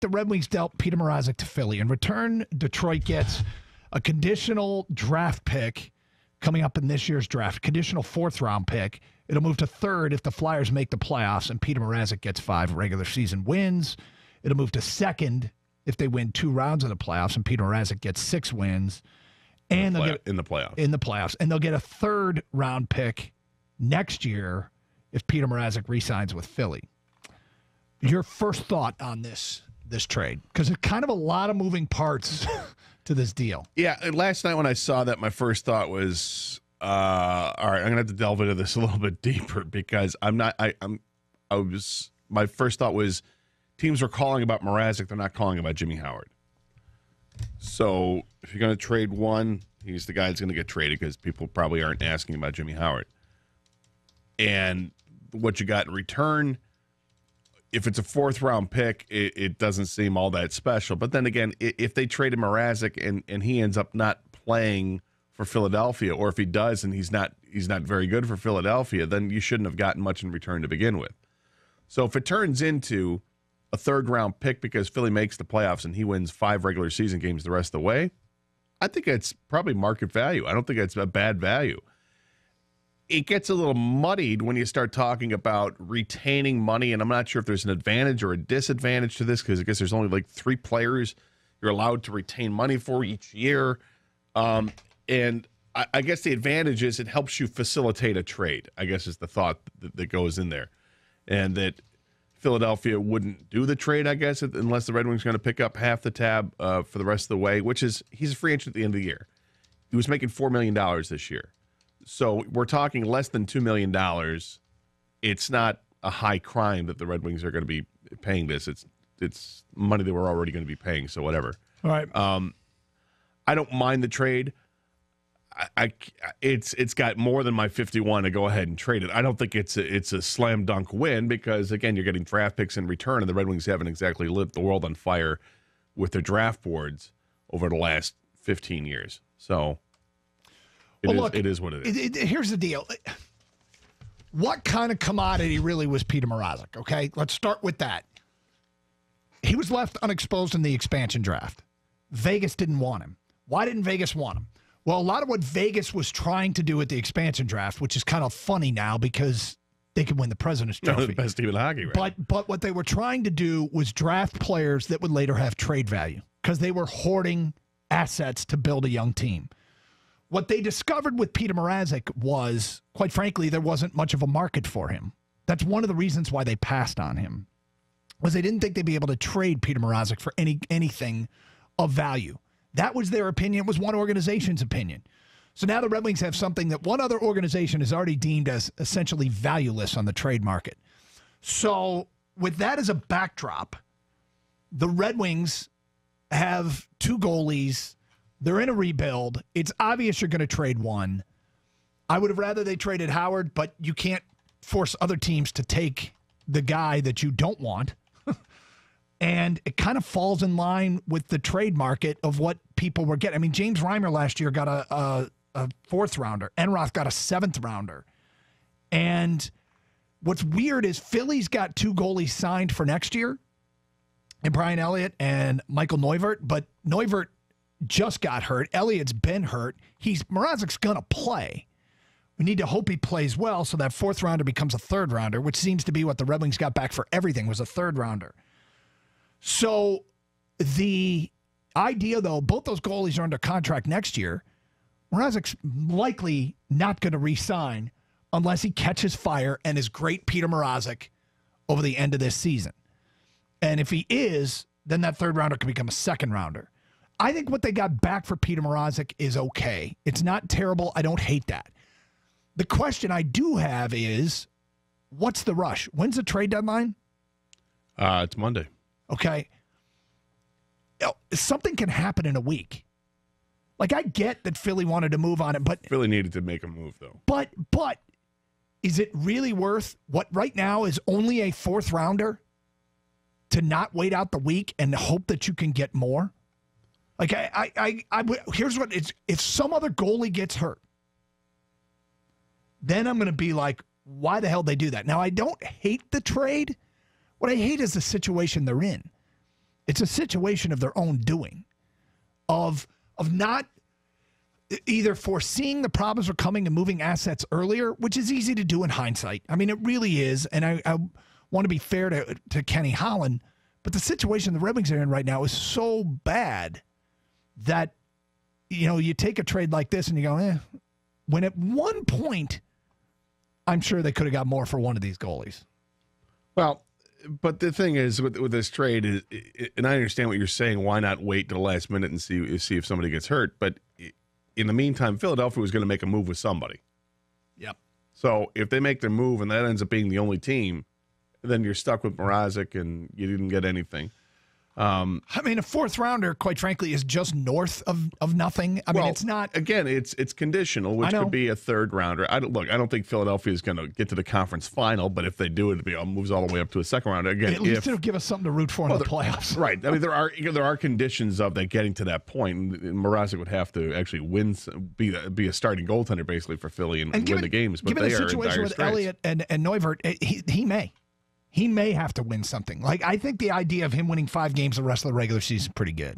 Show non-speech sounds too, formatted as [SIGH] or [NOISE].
the Red Wings dealt Petr Mrazek to Philly. In return, Detroit gets a conditional draft pick coming up in this year's draft, conditional fourth round pick. It'll move to third if the Flyers make the playoffs and Petr Mrazek gets five regular season wins. It'll move to second if they win two rounds of the playoffs and Petr Mrazek gets six wins. And Play- they'll get in the playoffs. in the playoffs, and they'll get a third round pick next year if Petr Mrazek re-signs with Philly. Your first thought on this this trade because it's kind of a lot of moving parts [LAUGHS] to this deal. Yeah, last night when I saw that, my first thought was, uh, all right, I'm gonna have to delve into this [LAUGHS] a little bit deeper because I'm not. I, I'm. I was. My first thought was, teams are calling about Mrazek. They're not calling about Jimmy Howard. So if you're gonna trade one, he's the guy that's gonna get traded because people probably aren't asking about Jimmy Howard. And what you got in return if it's a fourth round pick, it, it doesn't seem all that special. But then again, if they traded Mrazek and, and he ends up not playing for Philadelphia, or if he does and he's not he's not very good for Philadelphia, then you shouldn't have gotten much in return to begin with. So if it turns into a third round pick because Philly makes the playoffs and he wins five regular season games the rest of the way, I think it's probably market value. I don't think it's a bad value it gets a little muddied when you start talking about retaining money. And I'm not sure if there's an advantage or a disadvantage to this because I guess there's only like three players you're allowed to retain money for each year. Um, and I, I guess the advantage is it helps you facilitate a trade, I guess is the thought that, that goes in there. And that Philadelphia wouldn't do the trade, I guess, unless the Red Wings are going to pick up half the tab uh, for the rest of the way, which is he's a free agent at the end of the year. He was making $4 million this year. So we're talking less than two million dollars. It's not a high crime that the Red Wings are going to be paying this. It's it's money they we're already going to be paying. So whatever. All right. Um, I don't mind the trade. I, I it's it's got more than my 51 to go ahead and trade it. I don't think it's a, it's a slam dunk win because again you're getting draft picks in return, and the Red Wings haven't exactly lit the world on fire with their draft boards over the last 15 years. So it Well, is- look, it is what it is. It- it- here's the deal. What kind of commodity really was Petr Mrazek? Okay, let's start with that. He was left unexposed in the expansion draft. Vegas didn't want him. Why didn't Vegas want him? Well, a lot of what Vegas was trying to do at the expansion draft, which is kind of funny now because they could win the President's [LAUGHS] Trophy. the best team in hockey, right? But but what they were trying to do was draft players that would later have trade value because they were hoarding assets to build a young team. What they discovered with Petr Mrazek was, quite frankly, there wasn't much of a market for him. That's one of the reasons why they passed on him. Was they didn't think they'd be able to trade Petr Mrazek for any anything of value. That was their opinion. It was one organization's opinion. So now the Red Wings have something that one other organization has already deemed as essentially valueless on the trade market. So, with that as a backdrop, the Red Wings have two goalies. They're in a rebuild. It's obvious you're going to trade one. I would have rather they traded Howard, but you can't force other teams to take the guy that you don't want. [LAUGHS] and it kind of falls in line with the trade market of what people were getting. I mean, James Reimer last year got a, a, a fourth rounder. Enroth got a seventh rounder. And what's weird is Philly's got two goalies signed for next year, and Brian Elliott and Michael Neuvirth. But Neuvirth just got hurt. Elliott's been hurt. He's Mrazek's gonna play. We need to hope he plays well so that fourth rounder becomes a third rounder, which seems to be what the Red Wings got back for everything was a third rounder. So the idea, though, both those goalies are under contract next year. Mrazek's likely not going to re-sign unless he catches fire and is great Petr Mrazek over the end of this season. And if he is, then that third rounder can become a second rounder. I think what they got back for Petr Mrazek is okay. It's not terrible. I don't hate that. The question I do have is what's the rush? When's the trade deadline? Uh, it's Monday. Okay. Know, Something can happen in a week. Like I get that Philly wanted to move on it, but Philly needed to make a move, though. but but is it really worth what right now is only a fourth rounder to not wait out the week and hope that you can get more? Like I I I, I here's what it's if some other goalie gets hurt, then I'm going to be like, why the hell they do that? Now I don't hate the trade. What I hate is the situation they're in. It's a situation of their own doing, of of not either foreseeing the problems were coming and moving assets earlier, which is easy to do in hindsight. I mean, it really is. And I, I want to be fair to, to Kenny Holland, but the situation the Red Wings are in right now is so bad that, you know, you take a trade like this and you go, eh. When at one point, I'm sure they could have got more for one of these goalies. Well, but the thing is with with this trade is, and I understand what you're saying. Why not wait to the last minute and see see if somebody gets hurt? But in the meantime, Philadelphia was going to make a move with somebody. Yep. So if they make their move and that ends up being the only team, then you're stuck with Mrazek and you didn't get anything. Um, I mean, a fourth rounder, quite frankly, is just north of, of nothing. I well, mean, it's not. Again, it's it's conditional, which could be a third rounder. I don't look. I don't think Philadelphia is going to get to the conference final, but if they do, it be moves all the way up to a second round. Again, at least if, it'll give us something to root for well, in the playoffs. [LAUGHS] Right. I mean, there are [LAUGHS] there are conditions of that getting to that point. Mrazek would have to actually win, be a, be a starting goaltender basically for Philly and, and given, win the games. But given they the situation with. Elliott and and Neuvirth, eh, he he may he may have to win something. Like I think the idea of him winning five games the rest of the regular season is pretty good.